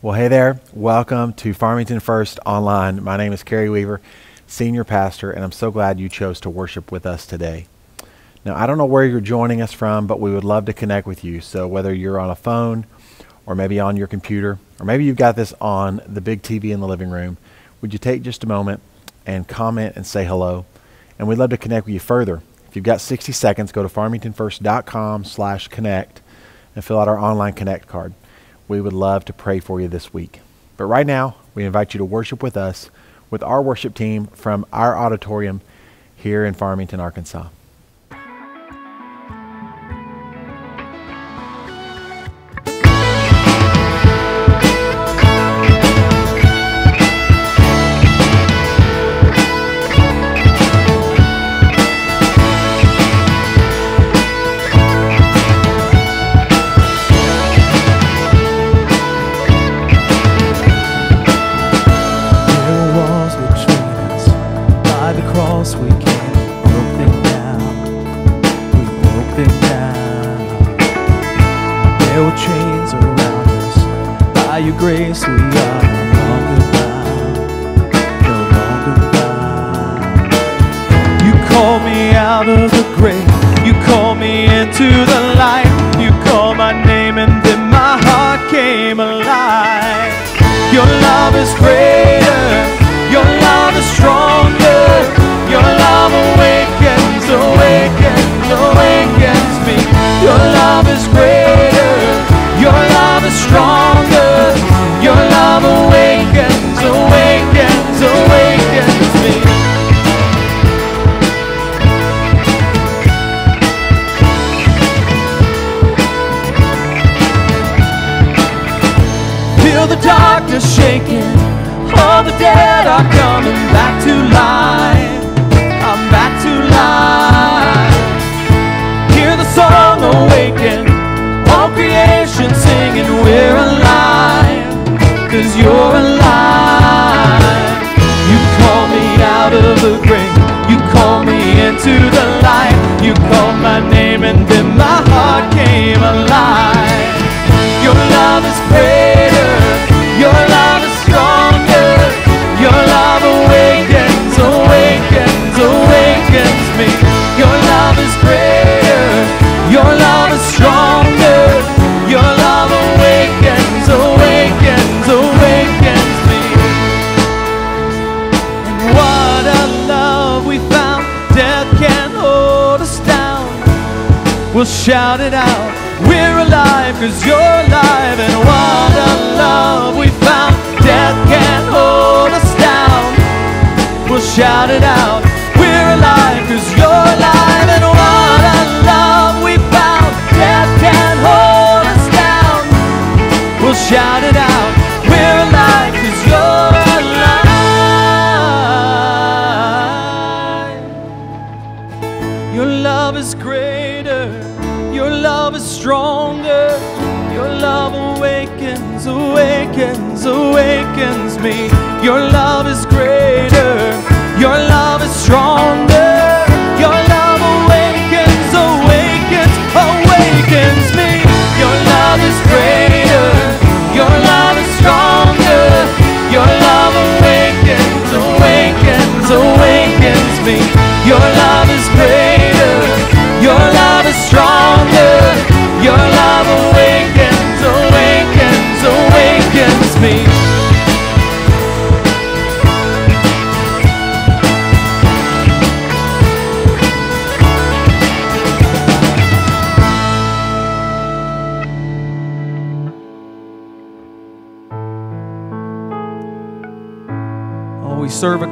Well, hey there. Welcome to Farmington First Online. My name is Kerry Weaver, Senior Pastor, and I'm so glad you chose to worship with us today. Now, I don't know where you're joining us from, but we would love to connect with you. So, whether you're on a phone or maybe on your computer, or maybe you've got this on the big TV in the living room, would you take just a moment and comment and say hello? And we'd love to connect with you further. If you've got 60 seconds, go to farmingtonfirst.com slash connect and fill out our online connect card we would love to pray for you this week. But right now, we invite you to worship with us with our worship team from our auditorium here in Farmington, Arkansas. is shaking. All the dead are coming back to life. I'm back to life. Hear the song awaken. All creation singing, we're alive. Cause you're alive. You call me out of the grave. Shout it out. We're alive cause you're alive and what a love we found. Death can't hold us down. We'll shout it out.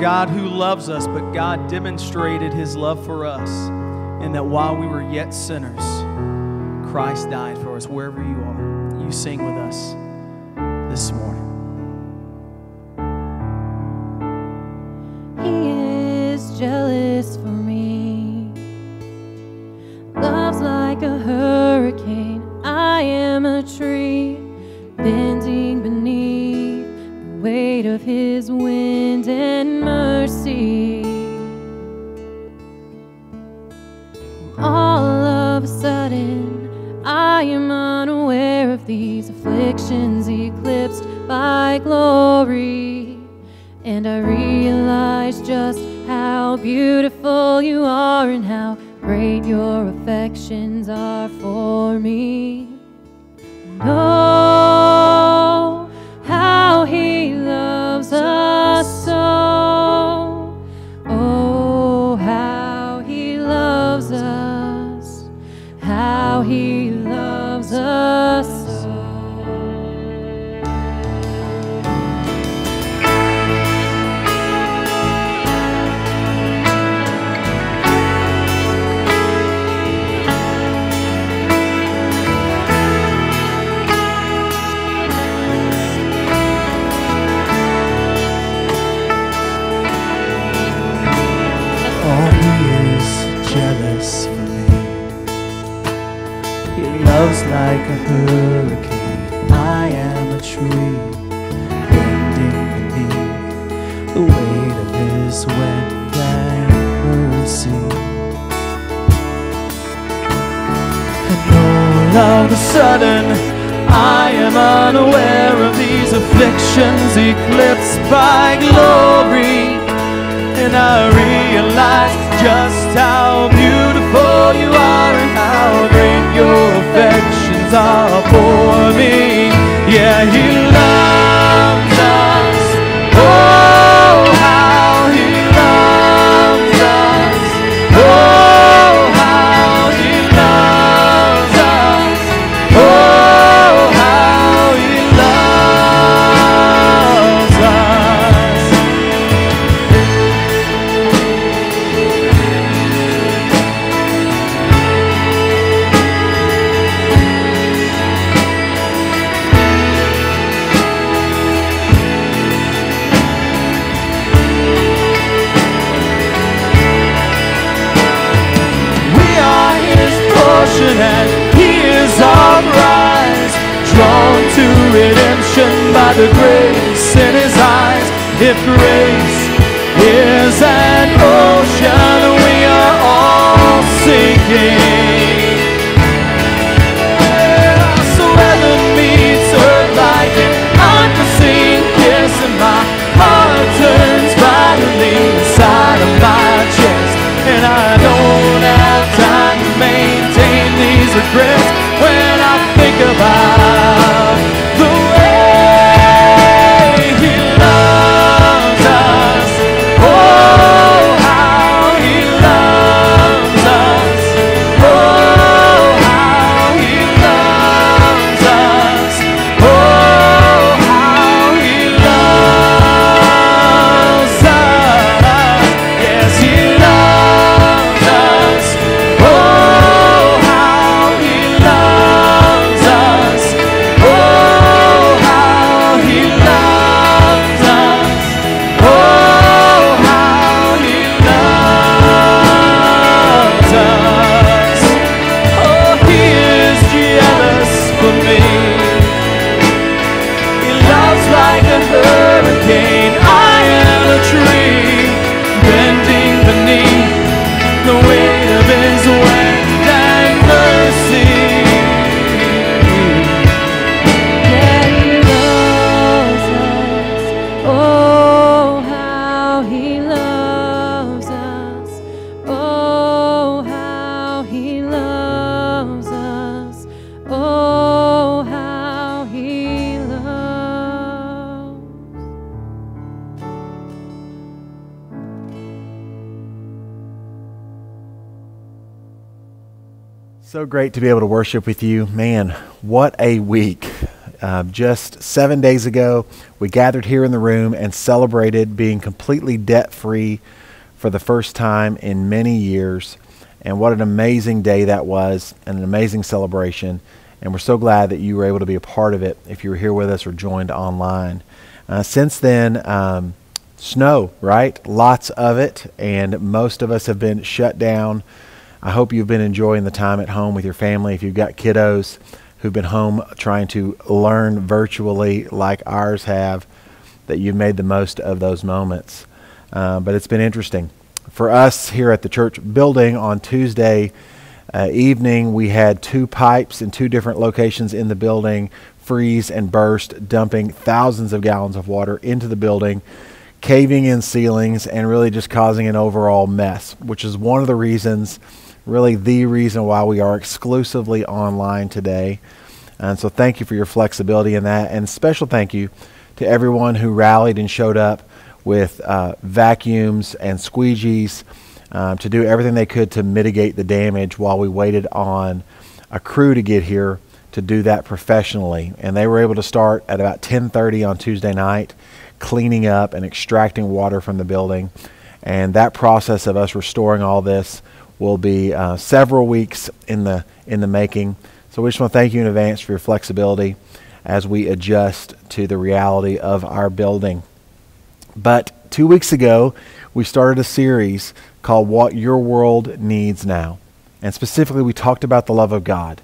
God who loves us, but God demonstrated his love for us in that while we were yet sinners, Christ died for us. Wherever you are, you sing with us this morning. He is jealous for me. Love's like a hurricane. I am a tree bending Yeah, He to be able to worship with you. Man, what a week. Uh, just seven days ago, we gathered here in the room and celebrated being completely debt free for the first time in many years. And what an amazing day that was, and an amazing celebration. And we're so glad that you were able to be a part of it if you were here with us or joined online. Uh, since then, um, snow, right? Lots of it, and most of us have been shut down. I hope you've been enjoying the time at home with your family. If you've got kiddos who've been home trying to learn virtually like ours have, that you've made the most of those moments. Uh, but it's been interesting. For us here at the church building on Tuesday uh, evening, we had two pipes in two different locations in the building freeze and burst, dumping thousands of gallons of water into the building, caving in ceilings, and really just causing an overall mess, which is one of the reasons, really the reason why we are exclusively online today. And so thank you for your flexibility in that. And special thank you to everyone who rallied and showed up with uh, vacuums and squeegees um, to do everything they could to mitigate the damage while we waited on a crew to get here to do that professionally. And they were able to start at about 10:30 on Tuesday night, cleaning up and extracting water from the building. And that process of us restoring all this will be uh, several weeks in the in the making. So we just want to thank you in advance for your flexibility as we adjust to the reality of our building. But two weeks ago, we started a series called What Your World Needs Now. And specifically, we talked about the love of God.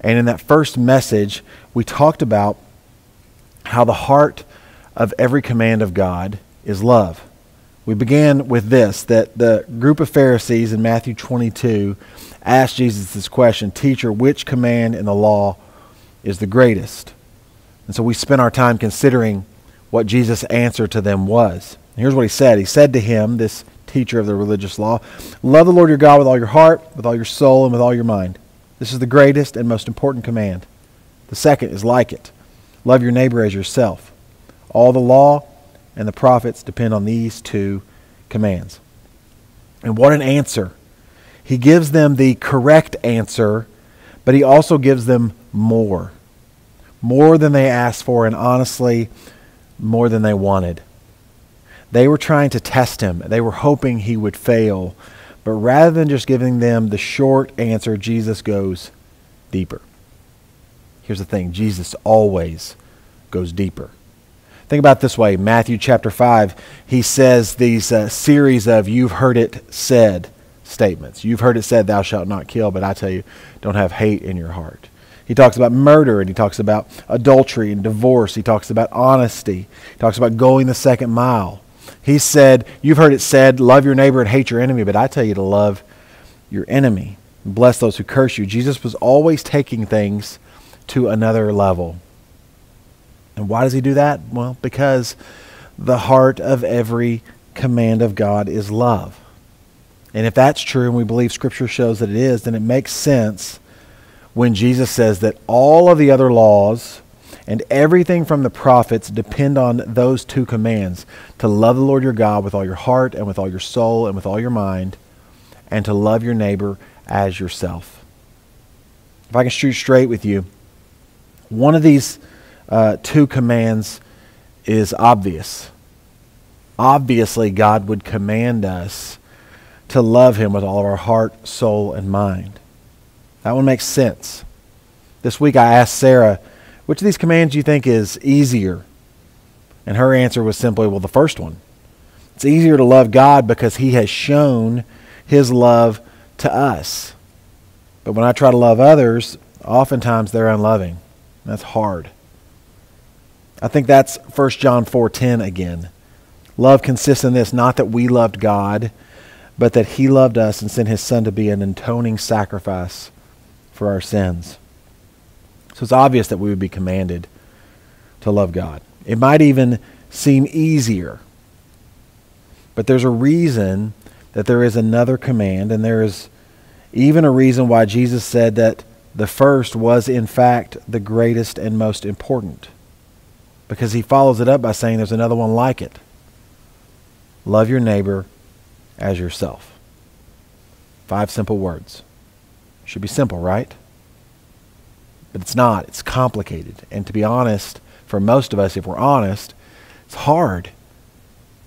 And in that first message, we talked about how the heart of every command of God is love. We began with this that the group of Pharisees in Matthew 22 asked Jesus this question Teacher, which command in the law is the greatest? And so we spent our time considering what Jesus' answer to them was. And here's what he said He said to him, this teacher of the religious law, Love the Lord your God with all your heart, with all your soul, and with all your mind. This is the greatest and most important command. The second is like it love your neighbor as yourself. All the law and the prophets depend on these two commands. And what an answer! He gives them the correct answer, but he also gives them more. More than they asked for, and honestly, more than they wanted. They were trying to test him, they were hoping he would fail. But rather than just giving them the short answer, Jesus goes deeper. Here's the thing Jesus always goes deeper. Think about this way Matthew chapter 5, he says these uh, series of you've heard it said statements. You've heard it said, Thou shalt not kill, but I tell you, don't have hate in your heart. He talks about murder and he talks about adultery and divorce. He talks about honesty. He talks about going the second mile. He said, You've heard it said, love your neighbor and hate your enemy, but I tell you to love your enemy. Bless those who curse you. Jesus was always taking things to another level. And why does he do that? Well, because the heart of every command of God is love. And if that's true, and we believe Scripture shows that it is, then it makes sense when Jesus says that all of the other laws and everything from the prophets depend on those two commands to love the Lord your God with all your heart and with all your soul and with all your mind, and to love your neighbor as yourself. If I can shoot straight with you, one of these uh, two commands is obvious. Obviously, God would command us to love him with all of our heart, soul, and mind. That one makes sense. This week I asked Sarah, which of these commands do you think is easier? And her answer was simply, well, the first one. It's easier to love God because he has shown his love to us. But when I try to love others, oftentimes they're unloving. That's hard. I think that's 1 John 4:10 again. Love consists in this, not that we loved God, but that he loved us and sent his son to be an atoning sacrifice for our sins. So it's obvious that we would be commanded to love God. It might even seem easier. But there's a reason that there is another command, and there is even a reason why Jesus said that the first was, in fact, the greatest and most important. Because he follows it up by saying there's another one like it. Love your neighbor as yourself. Five simple words. Should be simple, right? But it's not. It's complicated. And to be honest, for most of us, if we're honest, it's hard.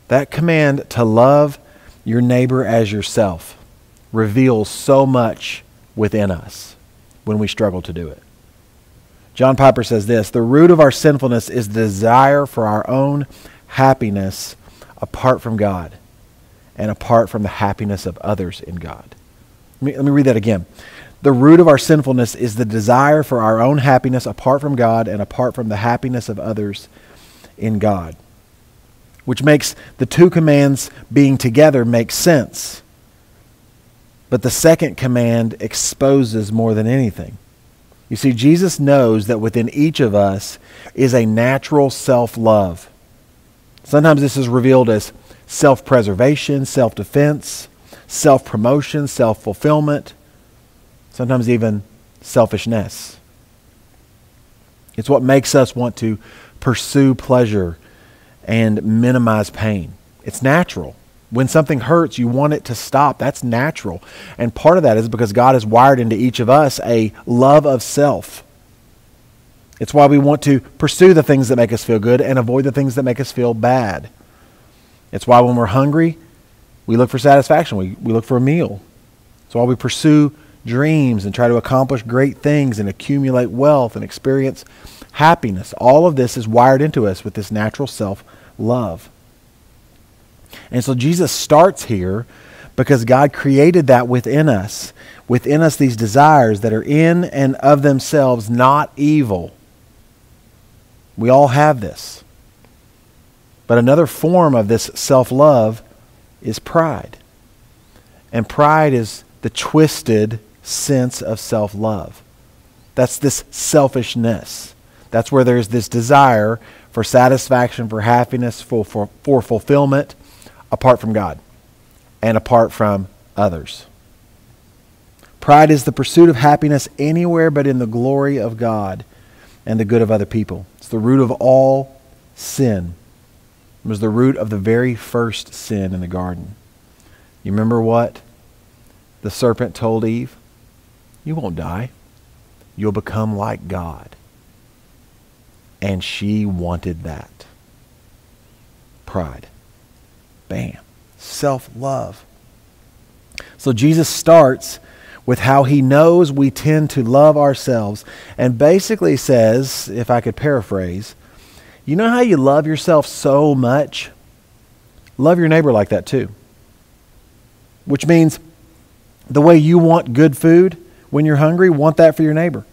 That command to love your neighbor as yourself reveals so much within us when we struggle to do it. John Piper says this The root of our sinfulness is the desire for our own happiness apart from God and apart from the happiness of others in God. Let me, let me read that again. The root of our sinfulness is the desire for our own happiness apart from God and apart from the happiness of others in God. Which makes the two commands being together make sense. But the second command exposes more than anything. You see, Jesus knows that within each of us is a natural self love. Sometimes this is revealed as self preservation, self defense, self promotion, self fulfillment, sometimes even selfishness. It's what makes us want to pursue pleasure and minimize pain. It's natural. When something hurts, you want it to stop. That's natural. And part of that is because God has wired into each of us a love of self. It's why we want to pursue the things that make us feel good and avoid the things that make us feel bad. It's why when we're hungry, we look for satisfaction. We, we look for a meal. It's why we pursue dreams and try to accomplish great things and accumulate wealth and experience happiness. All of this is wired into us with this natural self love. And so Jesus starts here because God created that within us. Within us, these desires that are in and of themselves not evil. We all have this. But another form of this self love is pride. And pride is the twisted sense of self love. That's this selfishness. That's where there's this desire for satisfaction, for happiness, for, for, for fulfillment apart from God and apart from others. Pride is the pursuit of happiness anywhere but in the glory of God and the good of other people. It's the root of all sin. It was the root of the very first sin in the garden. You remember what the serpent told Eve? You won't die. You'll become like God. And she wanted that. Pride. Bam. Self love. So Jesus starts with how he knows we tend to love ourselves and basically says, if I could paraphrase, you know how you love yourself so much? Love your neighbor like that too. Which means the way you want good food when you're hungry, want that for your neighbor.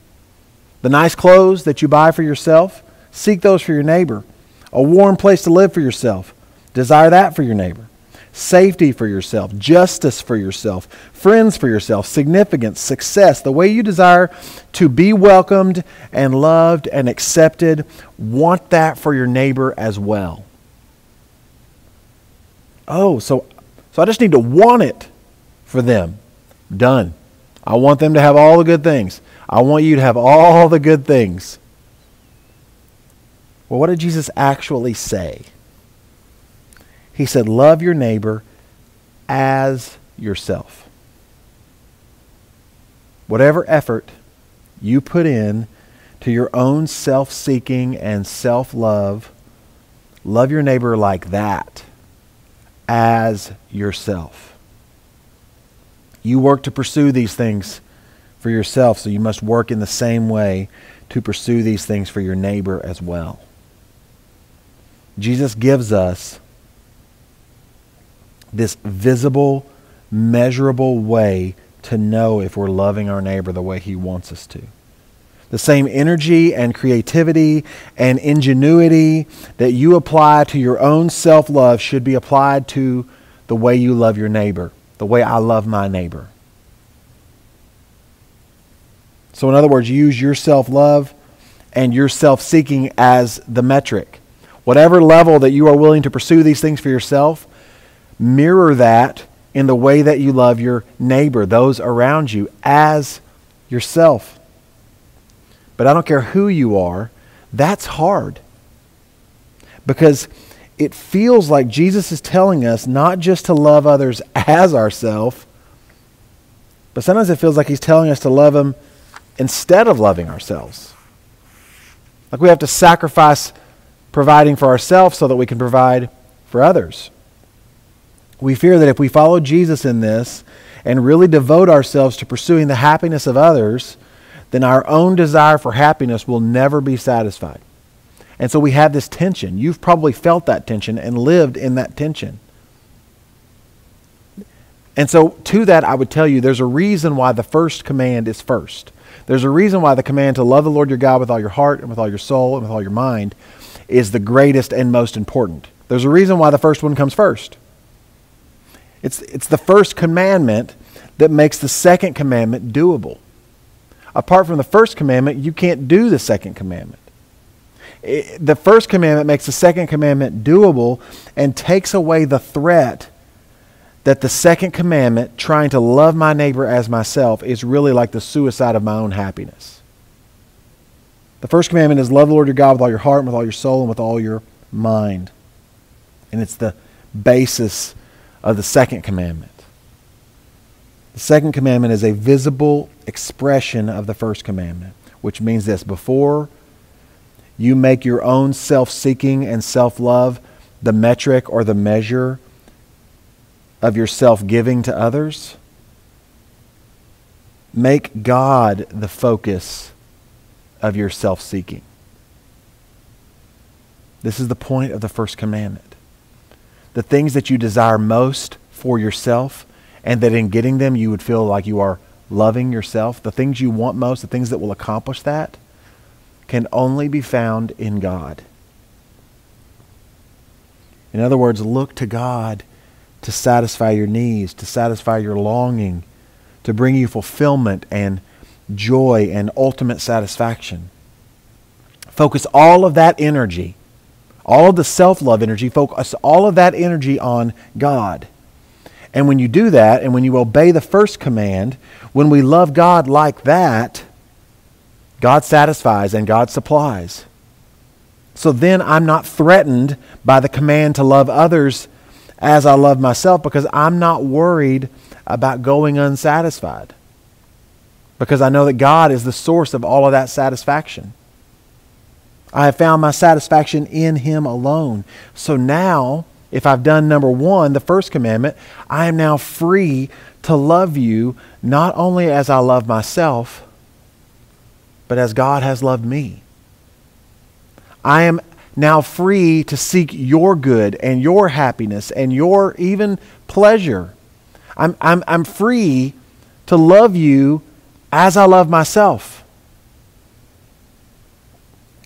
The nice clothes that you buy for yourself, seek those for your neighbor. A warm place to live for yourself, desire that for your neighbor. Safety for yourself, justice for yourself, friends for yourself, significance, success, the way you desire to be welcomed and loved and accepted, want that for your neighbor as well. Oh, so so I just need to want it for them. Done. I want them to have all the good things. I want you to have all the good things. Well, what did Jesus actually say? He said, Love your neighbor as yourself. Whatever effort you put in to your own self seeking and self love, love your neighbor like that as yourself. You work to pursue these things for yourself, so you must work in the same way to pursue these things for your neighbor as well. Jesus gives us this visible, measurable way to know if we're loving our neighbor the way he wants us to. The same energy and creativity and ingenuity that you apply to your own self love should be applied to the way you love your neighbor the way I love my neighbor. So, in other words, use your self love and your self seeking as the metric. Whatever level that you are willing to pursue these things for yourself, mirror that in the way that you love your neighbor, those around you, as yourself. But I don't care who you are, that's hard. Because it feels like Jesus is telling us not just to love others as ourselves, but sometimes it feels like he's telling us to love them instead of loving ourselves. Like we have to sacrifice providing for ourselves so that we can provide for others. We fear that if we follow Jesus in this and really devote ourselves to pursuing the happiness of others, then our own desire for happiness will never be satisfied. And so we have this tension. You've probably felt that tension and lived in that tension. And so, to that, I would tell you there's a reason why the first command is first. There's a reason why the command to love the Lord your God with all your heart and with all your soul and with all your mind is the greatest and most important. There's a reason why the first one comes first. It's, it's the first commandment that makes the second commandment doable. apart from the first commandment, you can't do the second commandment. It, the first commandment makes the second commandment doable and takes away the threat that the second commandment, trying to love my neighbor as myself, is really like the suicide of my own happiness. The first commandment is love the Lord your God with all your heart, and with all your soul, and with all your mind. And it's the basis of the second commandment. The second commandment is a visible expression of the first commandment, which means this before you make your own self seeking and self love the metric or the measure of your self giving to others, make God the focus of your self seeking. This is the point of the first commandment. The things that you desire most for yourself, and that in getting them you would feel like you are loving yourself, the things you want most, the things that will accomplish that, can only be found in God. In other words, look to God to satisfy your needs, to satisfy your longing, to bring you fulfillment and joy and ultimate satisfaction. Focus all of that energy, all of the self love energy, focus all of that energy on God. And when you do that, and when you obey the first command, when we love God like that, God satisfies and God supplies. So then I'm not threatened by the command to love others as I love myself because I'm not worried about going unsatisfied. Because I know that God is the source of all of that satisfaction. I have found my satisfaction in Him alone. So now, if I've done number one, the first commandment, I am now free to love you not only as I love myself, but as God has loved me. I am now free to seek your good and your happiness and your even pleasure. I'm, I'm, I'm free to love you as I love myself.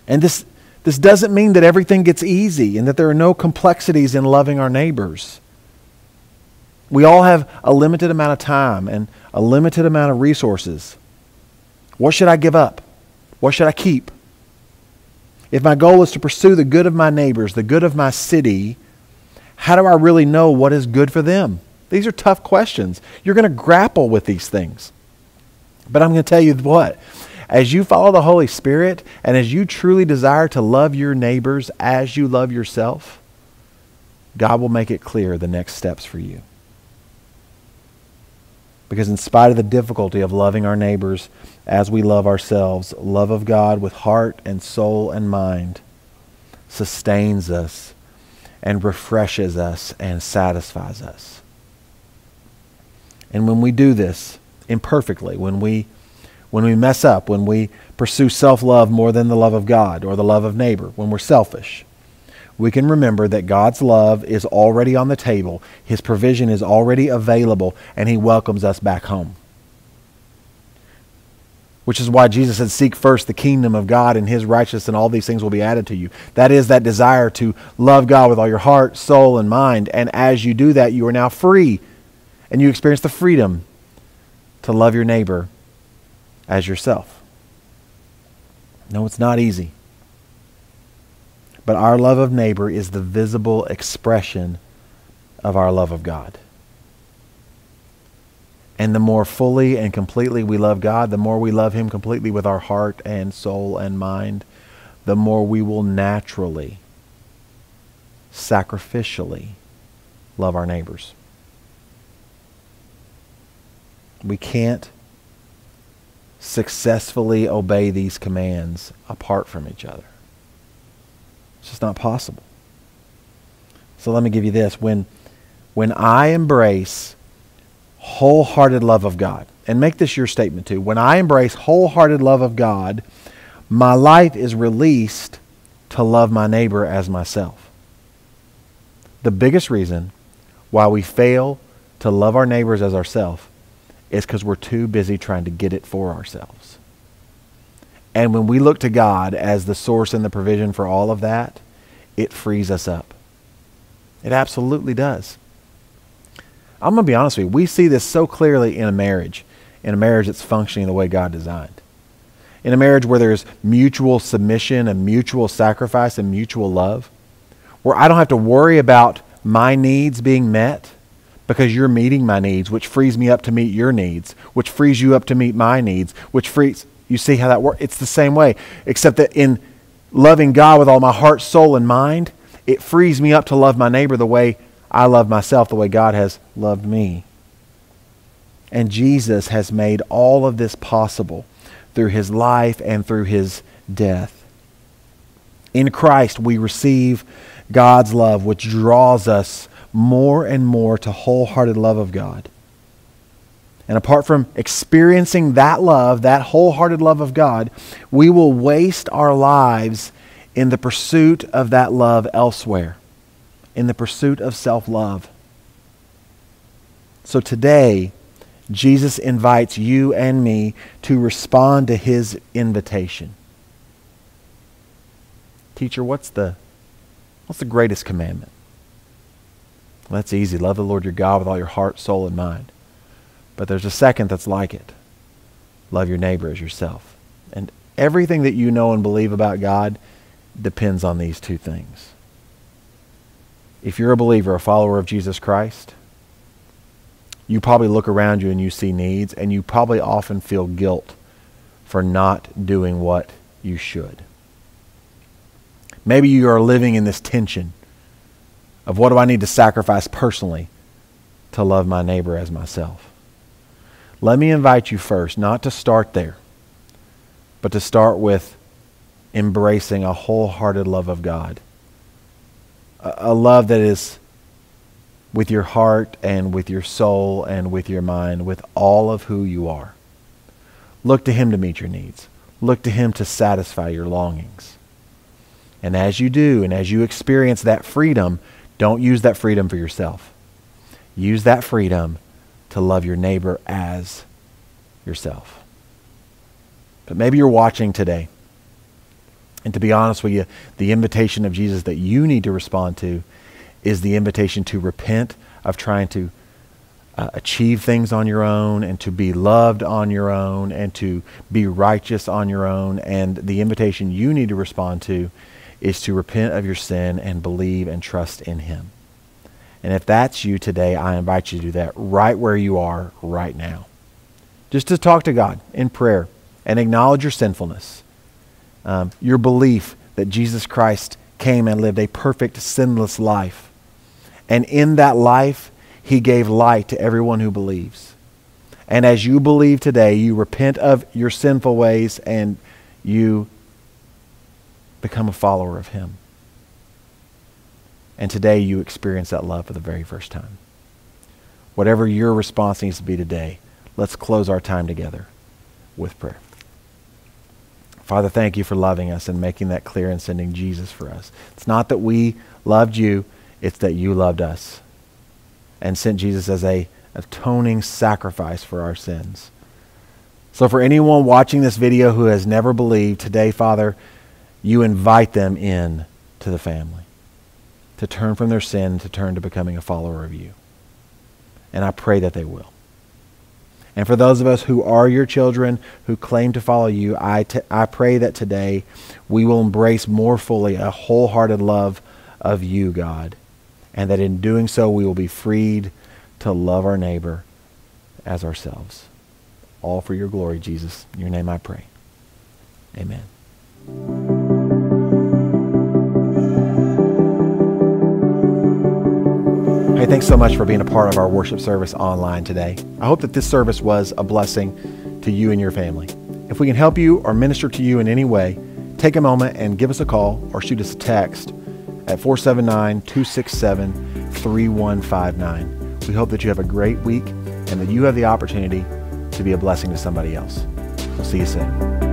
And this, this doesn't mean that everything gets easy and that there are no complexities in loving our neighbors. We all have a limited amount of time and a limited amount of resources. What should I give up? What should I keep? If my goal is to pursue the good of my neighbors, the good of my city, how do I really know what is good for them? These are tough questions. You're going to grapple with these things. But I'm going to tell you what. As you follow the Holy Spirit and as you truly desire to love your neighbors as you love yourself, God will make it clear the next steps for you. Because, in spite of the difficulty of loving our neighbors as we love ourselves, love of God with heart and soul and mind sustains us and refreshes us and satisfies us. And when we do this imperfectly, when we when we mess up, when we pursue self-love more than the love of God or the love of neighbor, when we're selfish, we can remember that God's love is already on the table, His provision is already available, and He welcomes us back home. Which is why Jesus said, Seek first the kingdom of God and His righteousness, and all these things will be added to you. That is that desire to love God with all your heart, soul, and mind. And as you do that, you are now free, and you experience the freedom to love your neighbor as yourself. No, it's not easy. But our love of neighbor is the visible expression of our love of God. And the more fully and completely we love God, the more we love Him completely with our heart and soul and mind, the more we will naturally, sacrificially love our neighbors. We can't successfully obey these commands apart from each other. It's just not possible. So let me give you this. When, when I embrace wholehearted love of God, and make this your statement too, when I embrace wholehearted love of God, my life is released to love my neighbor as myself. The biggest reason why we fail to love our neighbors as ourselves is because we're too busy trying to get it for ourselves. And when we look to God as the source and the provision for all of that, it frees us up. It absolutely does. I'm going to be honest with you. We see this so clearly in a marriage, in a marriage that's functioning the way God designed. In a marriage where there's mutual submission and mutual sacrifice and mutual love, where I don't have to worry about my needs being met because you're meeting my needs, which frees me up to meet your needs, which frees you up to meet my needs, which frees you see how that works? It's the same way, except that in loving God with all my heart, soul, and mind, it frees me up to love my neighbor the way I love myself, the way God has loved me. And Jesus has made all of this possible through his life and through his death. In Christ, we receive God's love, which draws us more and more to wholehearted love of God. And apart from experiencing that love, that wholehearted love of God, we will waste our lives in the pursuit of that love elsewhere, in the pursuit of self love. So today, Jesus invites you and me to respond to his invitation. Teacher, what's the, what's the greatest commandment? Well, that's easy. Love the Lord your God with all your heart, soul, and mind. But there's a second that's like it. Love your neighbor as yourself. And everything that you know and believe about God depends on these two things. If you're a believer, a follower of Jesus Christ, you probably look around you and you see needs, and you probably often feel guilt for not doing what you should. Maybe you are living in this tension of what do I need to sacrifice personally to love my neighbor as myself. Let me invite you first, not to start there, but to start with embracing a wholehearted love of God. A, a love that is with your heart and with your soul and with your mind, with all of who you are. Look to Him to meet your needs. Look to Him to satisfy your longings. And as you do, and as you experience that freedom, don't use that freedom for yourself. Use that freedom to love your neighbor as yourself. But maybe you're watching today. And to be honest with you, the invitation of Jesus that you need to respond to is the invitation to repent of trying to uh, achieve things on your own and to be loved on your own and to be righteous on your own. And the invitation you need to respond to is to repent of your sin and believe and trust in Him. And if that's you today, I invite you to do that right where you are right now. Just to talk to God in prayer and acknowledge your sinfulness, um, your belief that Jesus Christ came and lived a perfect, sinless life and in that life, he gave light to everyone who believes. And as you believe today, you repent of your sinful ways and you become a follower of him. And today you experience that love for the very first time. Whatever your response needs to be today, let's close our time together with prayer. Father, thank you for loving us and making that clear and sending Jesus for us. It's not that we loved you it's that you loved us and sent Jesus as a atoning sacrifice for our sins. So for anyone watching this video who has never believed, today, Father, you invite them in to the family to turn from their sin, to turn to becoming a follower of you. And I pray that they will. And for those of us who are your children, who claim to follow you, I, t- I pray that today we will embrace more fully a wholehearted love of you, God and that in doing so we will be freed to love our neighbor as ourselves. All for your glory, Jesus. In your name I pray. Amen. Thanks so much for being a part of our worship service online today. I hope that this service was a blessing to you and your family. If we can help you or minister to you in any way, take a moment and give us a call or shoot us a text at 479 267 3159. We hope that you have a great week and that you have the opportunity to be a blessing to somebody else. We'll see you soon.